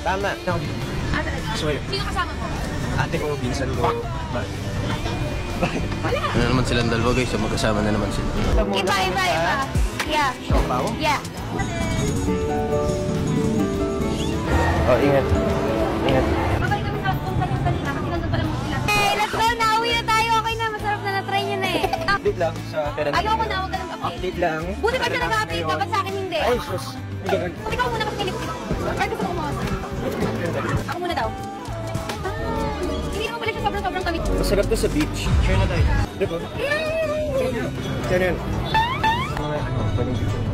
Tama. Ah, talaga? Swear. Sino kasama mo? Ate ko, pinsan ko. Bakit? Ano naman silang dalawa guys, so magkasama na naman sila. Iba, iba, iba. Yeah. Siopaw? Yeah. Oh, ingat. Ingat. Babalik kami sa kung kanina kasi nandun pala mo sila. Hey, let's go. Uwi na tayo. Okay na. Masarap na na-try nyo na eh. Update lang sa pera. Ayoko na. Huwag ka nang update. Update lang. Buti pa siya nag-update. Dapat sa akin hindi. Ay, sus. Ka muna kasi kinig. Masarap to sa beach. Share na tayo. Di ba? Yan. Ano, pwedeng picture.